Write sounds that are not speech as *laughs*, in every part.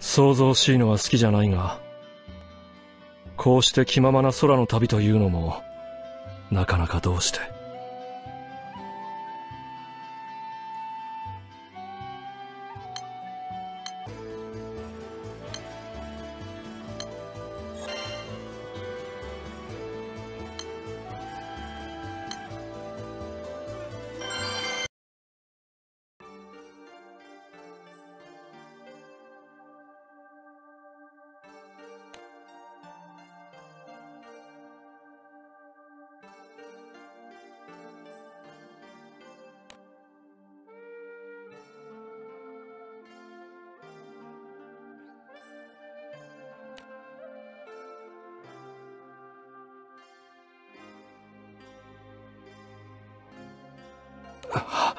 想像しいのは好きじゃないが、こうして気ままな空の旅というのも、なかなかどうして。Oh.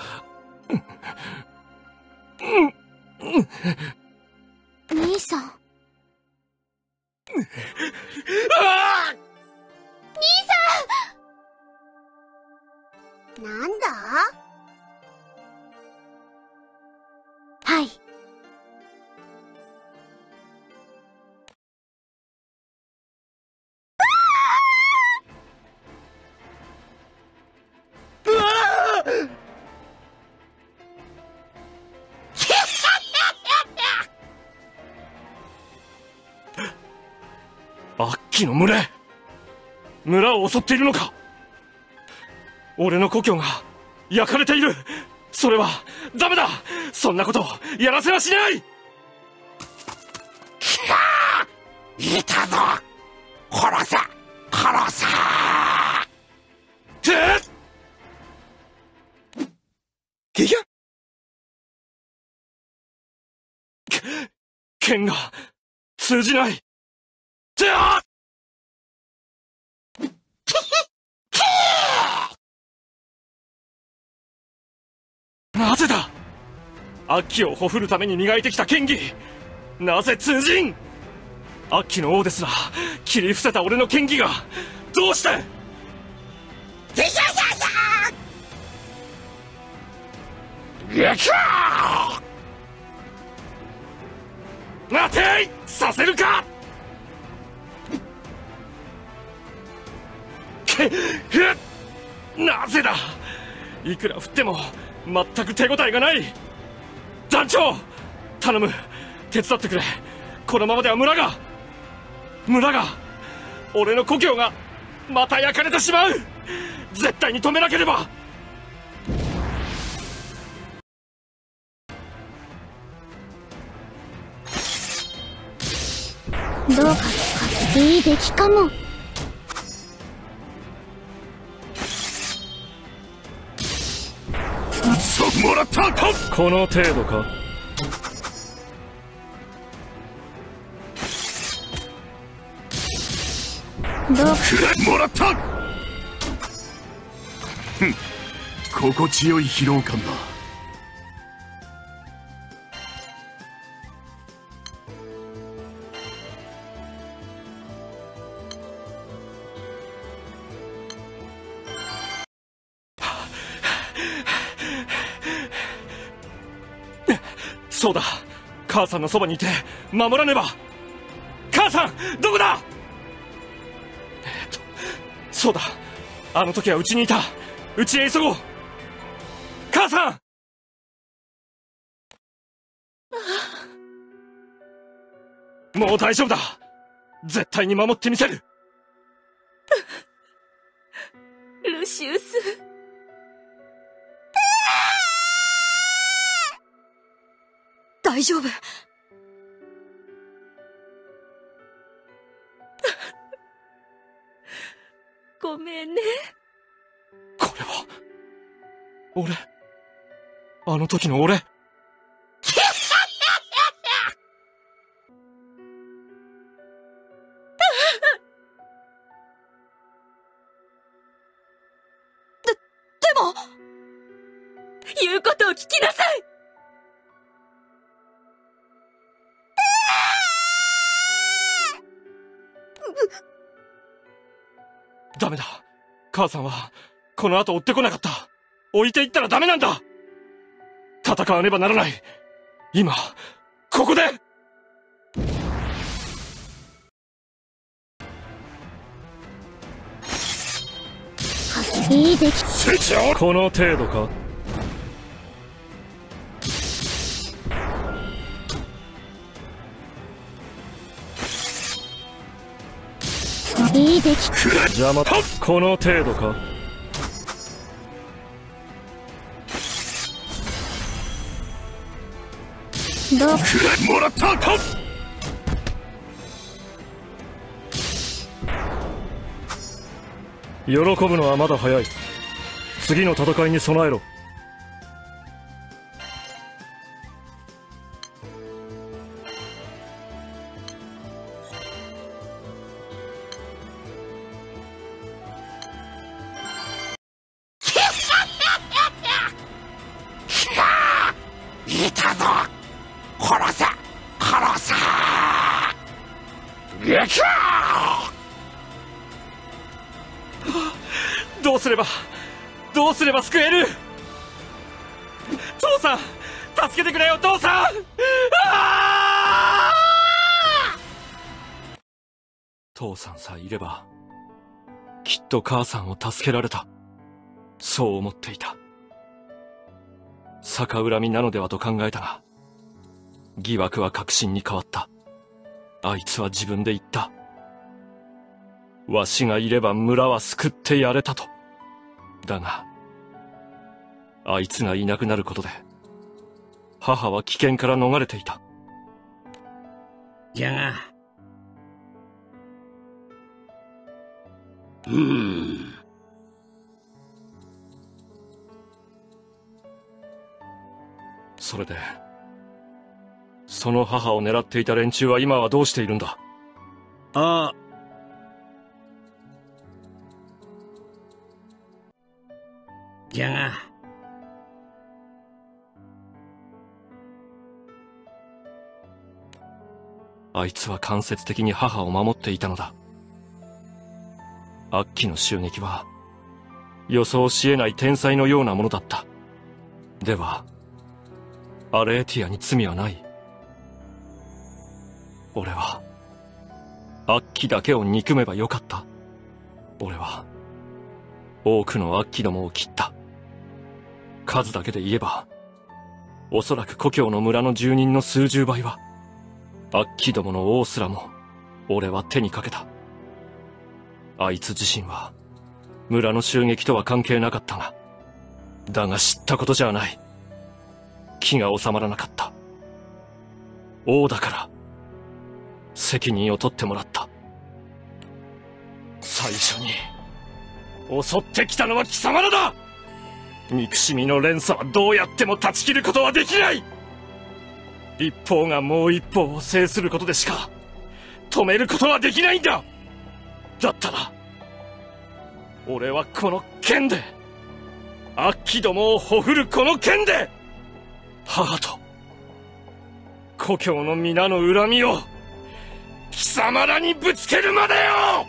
キの群れ。村を襲っているのか。俺の故郷が焼かれている。それはダメだ。そんなことやらせはしない。いたぞ。殺せ。殺せ。剣が通じない。てあなぜだ？アッキをほふるために磨いてきた剣技。なぜ通じん？アッキの王ですら切り伏せた俺の剣技が。どうして？ゲヒャヒャヒャ待て!いさせるか!けっ!なぜだ?いくら振っても全く手応えがない。団長頼む。手伝ってくれ。このままでは村が。村が俺の故郷がまた焼かれてしまう。絶対に止めなければ。どうか使っていい出来かも。この程度か？どう？かもらった。ふん。心地よい疲労感だ母さんのそばにいて守らねば。母さんどこだ？えっとそうだ。あの時はうちにいた。うちへ急ごう。母さん！もう大丈夫だ。絶対に守ってみせる。ルシウス。大丈夫。*laughs* ごめんね。これは俺あの時の俺 *laughs* でも言うことを聞きなさいメだ。母さんはこの後追ってこなかった。置いていったらダメなんだ。戦わねばならない。今ここで。いい出来。成長この程度か邪魔。この程度か？どう？もらった！か！喜ぶのはまだ早い。次の戦いに備えろいたぞ。殺せ。殺せ。行くどうすればどうすれば救える？父さん助けてくれよ父さん。あー！父さんさえいればきっと母さんを助けられた。そう思っていた。逆恨みなのではと考えたが疑惑は確信に変わったあいつは自分で言ったわしがいれば村は救ってやれたと。だが、あいつがいなくなることで、母は危険から逃れていた。じゃがうーんそれで、その母を狙っていた連中は今はどうしているんだ？あじゃがあいつは間接的に母を守っていたのだ。アッキの襲撃は、予想し得ない天才のようなものだった。では、アレーティアに罪はない。俺は、アッキだけを憎めばよかった。俺は、多くのアッキどもを切った。数だけで言えば、おそらく故郷の村の住人の数十倍は、アッキどもの王すらも、俺は手にかけた。あいつ自身は、村の襲撃とは関係なかったが、だが知ったことじゃない。気が収まらなかった。王だから、責任を取ってもらった。最初に、襲ってきたのは貴様らだ憎しみの連鎖はどうやっても断ち切ることはできない一方がもう一方を制することでしか止めることはできないんだだったら俺はこの剣で悪鬼どもをほふるこの剣で母と故郷の皆の恨みを貴様らにぶつけるまでよ！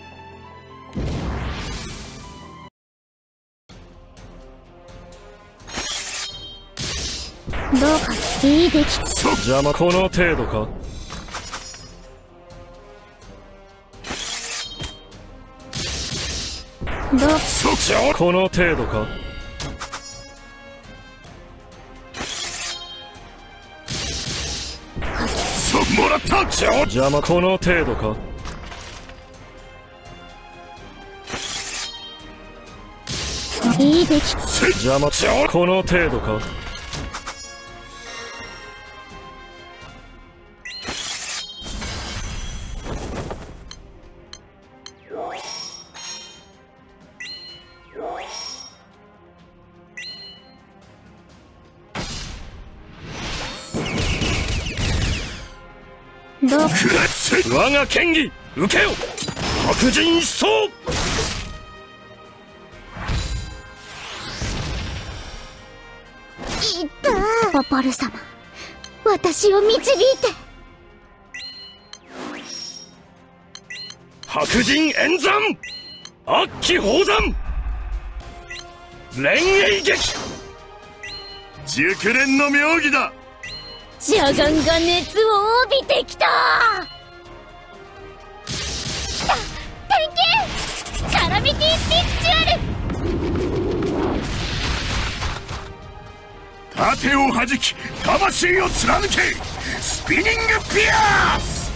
どうかいい出来邪魔。この程度か？どう？この程度か？もらった邪魔この程度か？いい出来邪魔この程度か？ど。う我が剣技受けよ。白人一掃いった。ポポル様私を導いて。白人演算。悪鬼宝山。連営劇。熟練の妙技だジャガンが熱を帯びてきた。来た点検。カラビティピクチュアル。盾を弾き魂を貫け。スピニングピアース。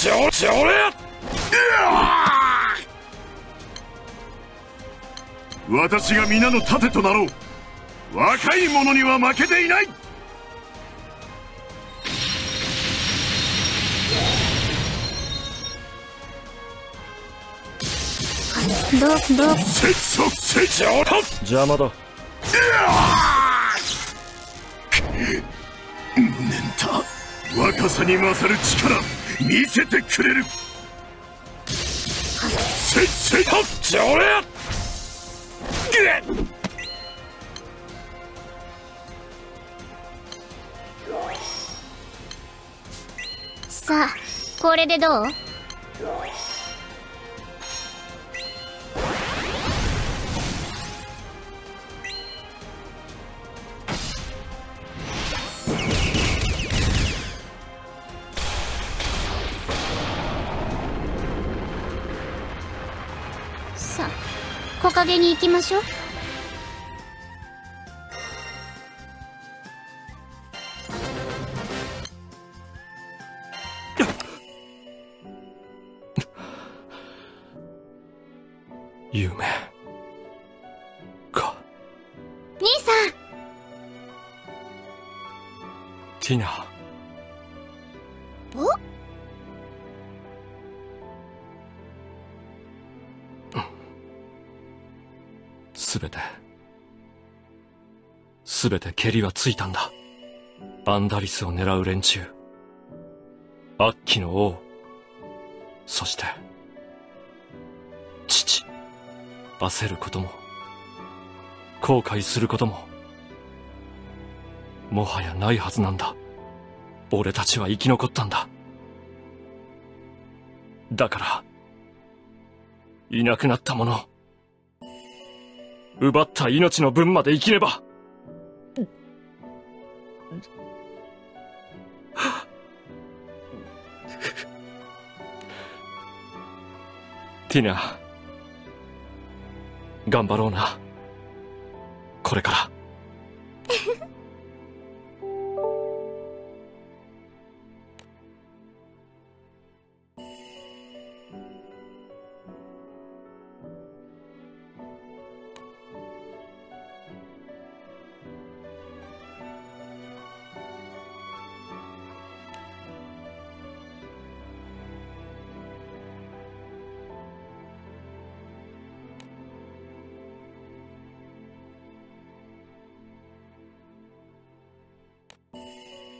じゃじゃ俺私が皆の盾となろう。若い者には負けていない。どど節足節じゃ俺邪魔だ。無念だ。若さに勝る力見せてくれる。せっせはっじゃ俺さあこれでどう？木陰に行きましょう。夢。か。兄さん。ティナすべて蹴りはついたんだ。バンダリスを狙う連中。悪鬼の王。そして父。焦ることも。後悔することも。もはやないはずなんだ。俺たちは生き残ったんだ。だからいなくなったもの奪った命の分まで生きねば。*laughs* ティナ頑張ろうな。これから。Música